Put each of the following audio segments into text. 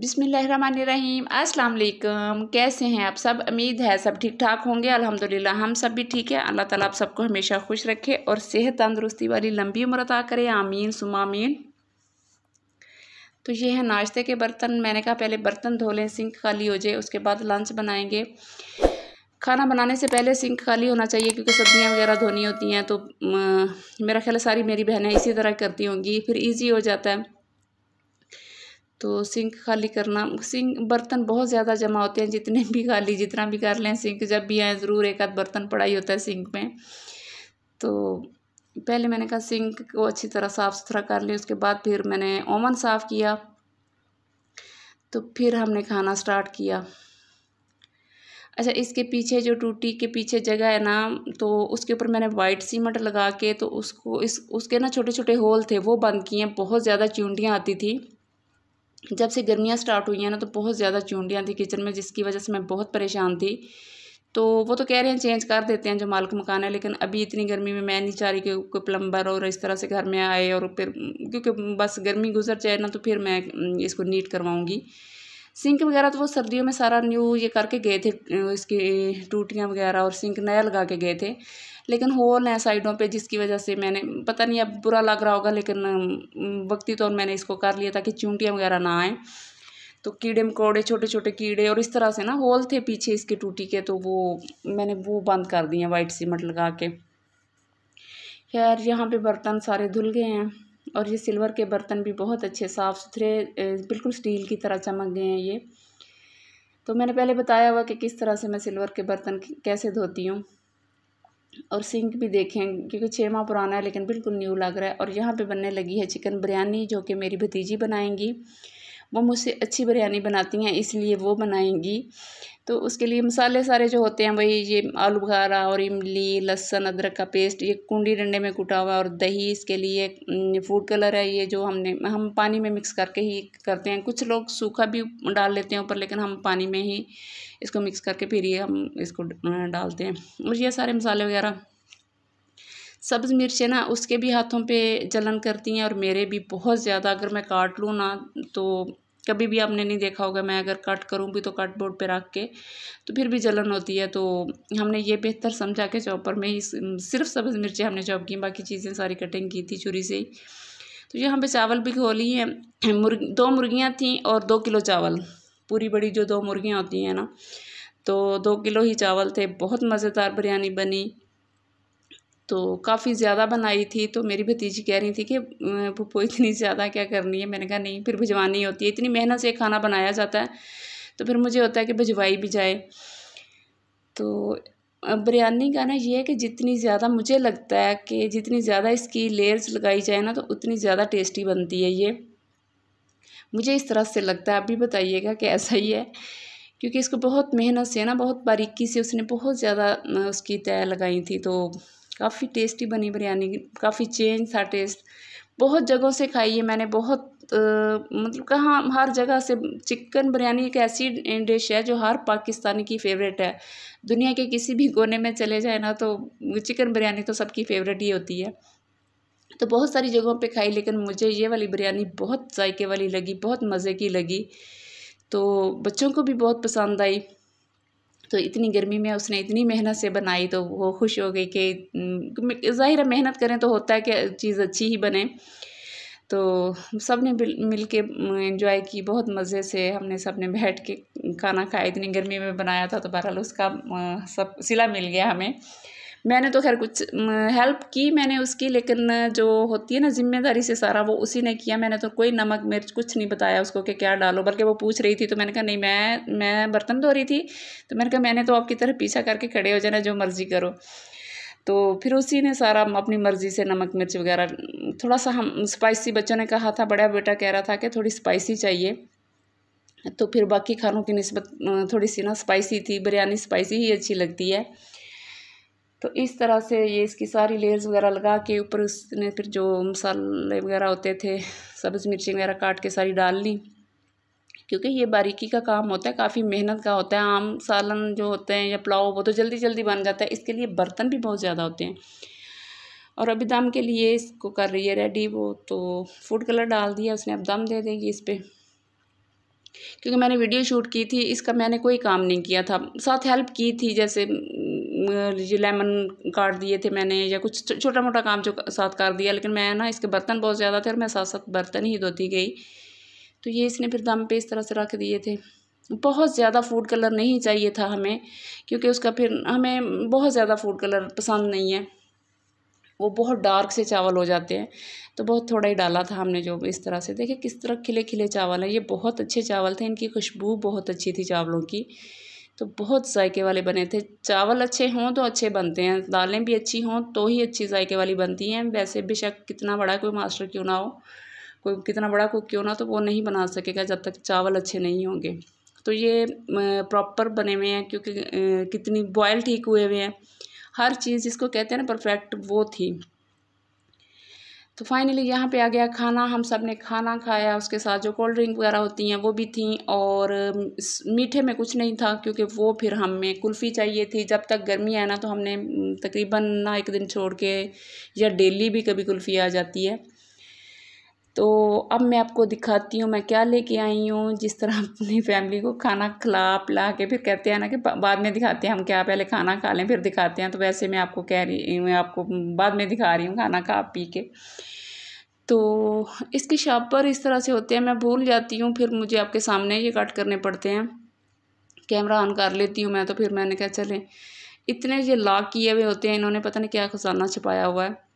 बिसमीम अस्सलाम कैसे हैं आप सब? उम्मीद है सब ठीक ठाक होंगे। अल्हम्दुलिल्लाह, हम सब भी ठीक है। अल्लाह ताला आप सबको हमेशा खुश रखे और सेहत तंदुरुस्ती वाली लंबी उम्र अता करे। आमीन सुमामीन तो ये है नाश्ते के बर्तन। मैंने कहा पहले बर्तन धो लें, सिंक खाली हो जाए, उसके बाद लंच बनाएँगे। खाना बनाने से पहले सिंक खाली होना चाहिए, क्योंकि सब्ज़ियाँ वगैरह धोनी होती हैं। तो मेरा ख्याल सारी मेरी बहनें इसी तरह करती होंगी, फिर ईजी हो जाता है। तो सिंक खाली करना, सिंक बर्तन बहुत ज़्यादा जमा होते हैं, जितने भी खाली जितना भी कर लें, सिंक जब भी आए, ज़रूर एक आध बर्तन पड़ा ही होता है सिंक में। तो पहले मैंने कहा सिंक को अच्छी तरह साफ़ सुथरा कर लिया उसके बाद फिर मैंने ओवन साफ़ किया। तो फिर हमने खाना स्टार्ट किया। अच्छा इसके पीछे जो टूटी के पीछे जगह है ना तो उसके ऊपर मैंने वाइट सीमेंट लगा के तो उसको इस, उसके ना छोटे छोटे होल थे, वो बंद किए, बहुत ज़्यादा चूंटियाँ आती थी। जब से गर्मियाँ स्टार्ट हुई हैं ना तो बहुत ज़्यादा चूंडियाँ थी किचन में, जिसकी वजह से मैं बहुत परेशान थी। तो वो तो कह रहे हैं चेंज कर देते हैं जो मालिक मकान है, लेकिन अभी इतनी गर्मी में मैं नहीं चाह रही कि कोई प्लम्बर और इस तरह से घर में आए और फिर, क्योंकि बस गर्मी गुजर जाए ना तो फिर मैं इसको नीट करवाऊँगी। सिंक वगैरह तो वो सर्दियों में सारा न्यू ये करके गए थे इसकी टूटियाँ वगैरह और सिंक नया लगा के गए थे। लेकिन होल हैं साइडों पे जिसकी वजह से मैंने, पता नहीं अब बुरा लग रहा होगा, लेकिन वक्ती तौर तो मैंने इसको कर लिया ताकि चूंटियाँ वगैरह ना आएँ। तो कीड़े मकोड़े छोटे छोटे कीड़े और इस तरह से ना, होल थे पीछे इसके टूटी के तो वो मैंने वो बंद कर दिए, वाइट सीमेंट लगा के। खैर, यहाँ पे बर्तन सारे धुल गए हैं। और ये सिल्वर के बर्तन भी बहुत अच्छे, साफ़ सुथरे बिल्कुल स्टील की तरह चमक गए हैं ये। तो मैंने पहले बताया हुआ कि किस तरह से मैं सिल्वर के बर्तन कैसे धोती हूँ। और सिंक भी देखें, क्योंकि छः माह पुराना है, लेकिन बिल्कुल न्यू लग रहा है। और यहाँ पे बनने लगी है चिकन बिरयानी, जो कि मेरी भतीजी बनाएँगी। वो मुझसे अच्छी बिरयानी बनाती हैं, इसलिए वो बनाएँगी। तो उसके लिए मसाले सारे जो होते हैं, वही ये आलू बुखारा और इमली, लहसुन, अदरक का पेस्ट, ये कुंडी डंडे में कुटा हुआ और दही, इसके लिए फ़ूड कलर है ये जो हमने, हम पानी में मिक्स करके ही करते हैं। कुछ लोग सूखा भी डाल लेते हैं ऊपर, लेकिन हम पानी में ही इसको मिक्स करके फिर ये हम इसको डालते हैं। और ये सारे मसाले वगैरह। सब्ज़ मिर्चें ना, उसके भी हाथों पे जलन करती हैं और मेरे भी बहुत ज़्यादा। अगर मैं काट लूँ ना तो कभी भी आपने नहीं देखा होगा, मैं अगर कट करूँ भी तो कट बोर्ड पर रख के तो फिर भी जलन होती है। तो हमने ये बेहतर समझा के चॉपर में ही सिर्फ़ सब्ज़ मिर्चें हमने चॉप की, बाकी चीज़ें सारी कटिंग की थी छुरी से ही। तो यहाँ पे चावल भी खो ली हैं, मुर्ग, दो मुर्गियाँ थी और दो किलो चावल। पूरी बड़ी जो दो मुर्गियाँ होती हैं ना तो दो किलो ही चावल थे, बहुत मज़ेदार बिरयानी बनी। तो काफ़ी ज़्यादा बनाई थी तो मेरी भतीजी कह रही थी कि पप्पो, इतनी ज़्यादा क्या करनी है? मैंने कहा, नहीं, फिर भिजवानी होती है, इतनी मेहनत से खाना बनाया जाता है तो फिर मुझे होता है कि भिजवाई भी जाए। तो बिरयानी का ना ये है कि जितनी ज़्यादा मुझे लगता है कि जितनी ज़्यादा इसकी लेयर्स लगाई जाए ना तो उतनी ज़्यादा टेस्टी बनती है ये। मुझे इस तरह से लगता है, आप भी बताइएगा कि ऐसा ही है, क्योंकि इसको बहुत मेहनत से ना, बहुत बारीकी से उसने बहुत ज़्यादा उसकी तय लगाई थी तो काफ़ी टेस्टी बनी बिरयानी काफ़ी चेंज था टेस्ट बहुत जगहों से खाई है मैंने बहुत आ, मतलब कहाँ हर जगह से चिकन बिरयानी एक ऐसी डिश है जो हर पाकिस्तानी की फेवरेट है। दुनिया के किसी भी कोने में चले जाए ना तो चिकन बिरयानी तो सबकी फेवरेट ही होती है। तो बहुत सारी जगहों पे खाई लेकिन मुझे ये वाली बिरयानी बहुत जायके वाली लगी बहुत मज़े की लगी। तो बच्चों को भी बहुत पसंद आई। तो इतनी गर्मी में उसने इतनी मेहनत से बनाई तो वो खुश हो गई कि ज़ाहिर मेहनत करें तो होता है कि चीज़ अच्छी ही बने। तो सबने मिल के इंजॉय की, बहुत मज़े से हमने सबने बैठ के खाना खाया। इतनी गर्मी में बनाया था तो बहरहाल उसका सब, सिला मिल गया हमें। मैंने तो खैर कुछ हेल्प की मैंने उसकी, लेकिन जो होती है ना ज़िम्मेदारी से सारा, वो उसी ने किया। मैंने तो कोई नमक, मिर्च कुछ नहीं बताया उसको कि क्या डालो, बल्कि वो पूछ रही थी तो मैंने कहा, नहीं, मैं मैं बर्तन धो रही थी। तो मैंने कहा, मैंने तो आपकी तरफ़ पीछा करके खड़े हो जाना, जो मर्ज़ी करो। तो फिर उसी ने सारा अपनी मर्ज़ी से नमक, मिर्च वगैरह, थोड़ा सा हम स्पाइसी बच्चों ने कहा था, बड़ा बेटा कह रहा था कि थोड़ी स्पाइसी चाहिए। तो फिर बाकी खानों की नस्बत थोड़ी सी ना स्पाइसी थी, बिरयानी स्पाइसी ही अच्छी लगती है। तो इस तरह से ये इसकी सारी लेयर्स वगैरह लगा के ऊपर उसने फिर जो मसाले वगैरह होते थे, सब्ज़, मिर्ची वगैरह काट के सारी डाल ली। क्योंकि ये बारीकी का काम होता है, काफ़ी मेहनत का होता है। आम सालन जो होते हैं या पुलाव, वो तो जल्दी जल्दी बन जाता है। इसके लिए बर्तन भी बहुत ज़्यादा होते हैं। और अभी दम के लिए इसको कर रही है रेडी वो तो फ़ूड कलर डाल दिया उसने। अब दम दे देगी इस पर क्योंकि मैंने वीडियो शूट की थी, इसका मैंने कोई काम नहीं किया था। साथ हेल्प की थी, जैसे ये लेमन काट दिए थे मैंने या कुछ छोटा मोटा काम जो साथ कर दिया, लेकिन मैं ना इसके बर्तन बहुत ज़्यादा थे और मैं साथ साथ बर्तन ही धोती गई। तो ये इसने फिर दम पे इस तरह से रख दिए थे। बहुत ज़्यादा फ़ूड कलर नहीं चाहिए था हमें, क्योंकि उसका फिर हमें बहुत ज़्यादा फ़ूड कलर पसंद नहीं है। वो बहुत डार्क से चावल हो जाते हैं तो बहुत थोड़ा ही डाला था हमने जो इस तरह से। देखिए किस तरह खिले खिले चावल हैं, ये बहुत अच्छे चावल थे, इनकी खुशबू बहुत अच्छी थी चावलों की। तो बहुत जायके वाले बने थे। चावल अच्छे हों तो अच्छे बनते हैं, दालें भी अच्छी हों तो ही अच्छी जायके वाली बनती हैं। वैसे बेशक कितना बड़ा कोई मास्टर क्यों ना हो, कोई कितना बड़ा कुक क्यों ना तो वो नहीं बना सकेगा जब तक चावल अच्छे नहीं होंगे। तो ये प्रॉपर बने हुए हैं क्योंकि कितनी बॉयल ठीक हुए हुए हैं। हर चीज़ जिसको कहते हैं ना परफेक्ट वो थी। तो फाइनली यहाँ पे आ गया खाना, हम सबने खाना खाया, उसके साथ जो कोल्ड ड्रिंक वगैरह होती हैं वो भी थी और मीठे में कुछ नहीं था क्योंकि वो फिर हमें कुल्फ़ी चाहिए थी। जब तक गर्मी है ना तो हमने तकरीबन ना एक दिन छोड़ के या डेली भी कभी कुल्फ़ी आ जाती है। तो अब मैं आपको दिखाती हूँ मैं क्या लेके आई हूँ, जिस तरह अपनी फैमिली को खाना खिला पिला के फिर कहते हैं ना कि बाद में दिखाते हैं हम क्या पहले खाना खा लें, फिर दिखाते हैं। तो वैसे मैं आपको कह रही, मैं आपको बाद में दिखा रही हूँ खाना खा पी के। तो इसके पर इस तरह से होते हैं, मैं भूल जाती हूँ, फिर मुझे आपके सामने ये कट करने पड़ते हैं। कैमरा ऑन कर लेती हूँ मैं तो फिर मैंने कहा चले, इतने ये लॉक किए हुए होते हैं, इन्होंने पता नहीं क्या खजाना छुपाया हुआ है।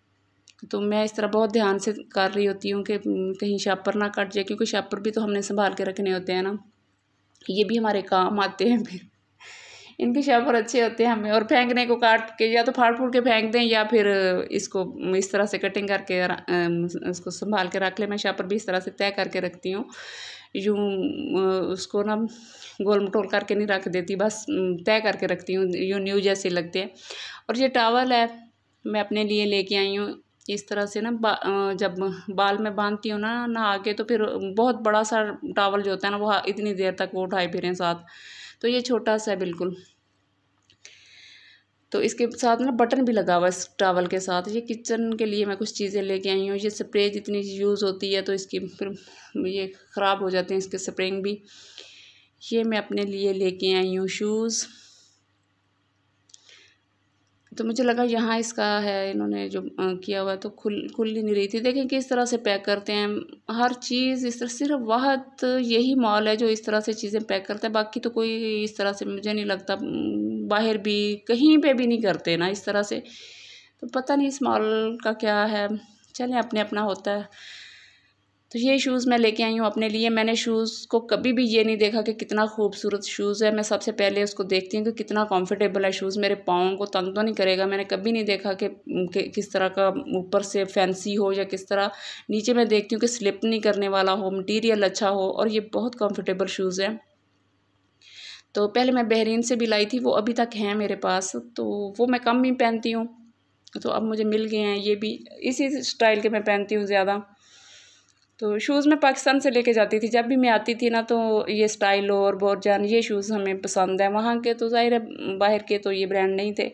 तो मैं इस तरह बहुत ध्यान से कर रही होती हूँ कि कहीं शापर ना कट जाए, क्योंकि शापर भी तो हमने संभाल के रखने होते हैं ना। ये भी हमारे काम आते हैं फिर। इनके शापर अच्छे होते हैं हमें, और फेंकने को काट के या तो फाड़ फूड़ के फेंक दें या फिर इसको, इस तरह से कटिंग करके इसको संभाल के रख लें। मैं शापर भी इस तरह से तय करके रखती हूँ। यूँ उसको ना गोल मटोल करके नहीं रख देती, बस तय करके रखती हूँ, यूँ न्यू जैसे लगते हैं। और ये टावल है, मैं अपने लिए लेके आई हूँ। इस तरह से ना जब बाल में बांधती हूँ ना नहा के तो फिर बहुत बड़ा सा टावल जो होता है ना, वो इतनी देर तक वो उठाए फिरें साथ। तो ये छोटा सा है बिल्कुल। तो इसके साथ ना बटन भी लगा हुआ है इस टावल के साथ। ये किचन के लिए मैं कुछ चीज़ें लेके आई हूँ। ये स्प्रे जितनी यूज़ होती है तो इसकी फिर ये ख़राब हो जाते हैं, इसके स्प्रिंग भी। ये मैं अपने लिए लेके आई हूँ शूज़। तो मुझे लगा यहाँ इसका है, इन्होंने जो किया हुआ तो खुल खुल ही नहीं रही थी। देखें किस तरह से पैक करते हैं। हर चीज़ इस तरह, सिर्फ़ वहत यही मॉल है जो इस तरह से चीज़ें पैक करता है। बाकी तो कोई इस तरह से मुझे नहीं लगता बाहर भी, कहीं पे भी नहीं करते ना इस तरह से। तो पता नहीं इस मॉल का क्या है। चलें अपने अपना होता है। तो ये शूज़ मैं लेके आई हूँ अपने लिए। मैंने शूज़ को कभी भी ये नहीं देखा कि कितना खूबसूरत शूज़ है। मैं सबसे पहले उसको देखती हूँ कि कितना कंफर्टेबल है शूज़ मेरे पाँव को तंग तो नहीं करेगा। मैंने कभी नहीं देखा कि, कि किस तरह का ऊपर से फैंसी हो या किस तरह नीचे। मैं देखती हूँ कि स्लिप नहीं करने वाला हो मटीरियल अच्छा हो और ये बहुत कम्फर्टेबल शूज़ है। तो पहले मैं बहरीन से भी लाई थी। वो अभी तक हैं मेरे पास। तो वो मैं कम ही पहनती हूँ। तो अब मुझे मिल गए हैं। ये भी इसी स्टाइल के मैं पहनती हूँ ज़्यादा। तो शूज़ मैं पाकिस्तान से लेके जाती थी। जब भी मैं आती थी ना तो ये स्टाइल और बोरजान, ये शूज़ हमें पसंद है। वहाँ के तो ज़ाहिर है, बाहर के तो ये ब्रांड नहीं थे।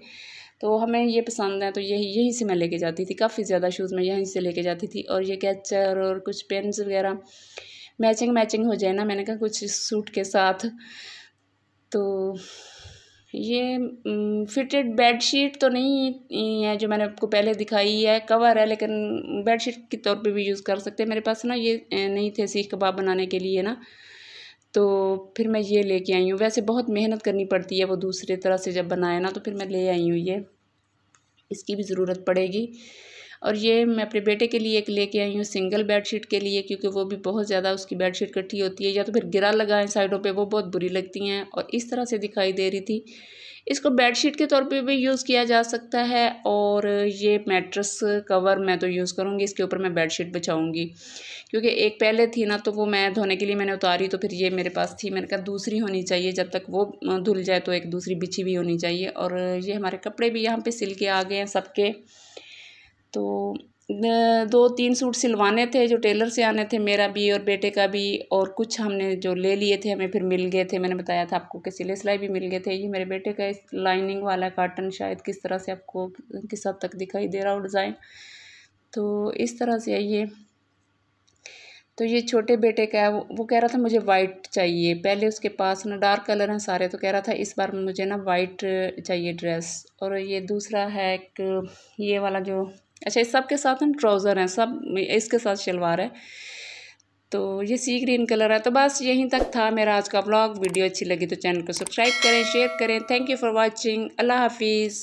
तो हमें ये पसंद है तो यही, यहीं से मैं लेके जाती थी। काफ़ी ज़्यादा शूज़ मैं यहीं से लेके जाती थी। और ये कैचर और कुछ पेन्स वगैरह मैचिंग मैचिंग हो जाए ना, मैंने कहा कुछ सूट के साथ तो ये फिटेड बेडशीट तो नहीं है जो मैंने आपको पहले दिखाई है कवर है, लेकिन बेडशीट के तौर पे भी यूज़ कर सकते हैं। मेरे पास ना ये नहीं थे सीख कबाब बनाने के लिए ना तो फिर मैं ये लेके आई हूँ। वैसे बहुत मेहनत करनी पड़ती है वो दूसरे तरह से जब बनाए ना तो फिर मैं ले आई हूँ ये। इसकी भी ज़रूरत पड़ेगी। और ये मैं अपने बेटे के लिए एक लेके आई हूँ सिंगल बेडशीट के लिए, क्योंकि वो भी बहुत ज़्यादा उसकी बेडशीट इकट्ठी होती है या तो फिर गिरा लगाएँ साइडों पे, वो बहुत बुरी लगती हैं और इस तरह से दिखाई दे रही थी। इसको बेडशीट के तौर पे भी यूज़ किया जा सकता है और ये मैट्रस कवर मैं तो यूज़ करूँगी, इसके ऊपर मैं बेडशीट बिछाऊँगी। क्योंकि एक पहले थी ना तो वो मैं धोने के लिए मैंने उतारी तो फिर ये मेरे पास थी, मैंने कहा दूसरी होनी चाहिए, जब तक वो धुल जाए तो एक दूसरी बिछी भी होनी चाहिए और ये हमारे कपड़े भी यहाँ पर सिल के आ गए हैं सबके। तो दो तीन सूट सिलवाने थे जो टेलर से आने थे, मेरा भी और बेटे का भी, और कुछ हमने जो ले लिए थे, हमें फिर मिल गए थे। मैंने बताया था आपको कि सिले सिलाई भी मिल गए थे। ये मेरे बेटे का इस लाइनिंग वाला काटन शायद किस तरह से आपको, किस हद तक दिखाई दे रहा हो डिज़ाइन तो इस तरह से है ये। तो ये छोटे बेटे का है वो कह रहा था मुझे वाइट चाहिए। पहले उसके पास ना डार्क कलर हैं सारे तो कह रहा था इस बार मुझे ना वाइट चाहिए ड्रेस और ये दूसरा है एक, ये वाला जो अच्छा इस सब के साथ ना ट्राउज़र हैं, सब इसके साथ शलवार है। तो ये सी ग्रीन कलर है तो बस यहीं तक था मेरा आज का ब्लॉग। वीडियो अच्छी लगी तो चैनल को सब्सक्राइब करें, शेयर करें। Thank you for watching. Allah हाफिज़।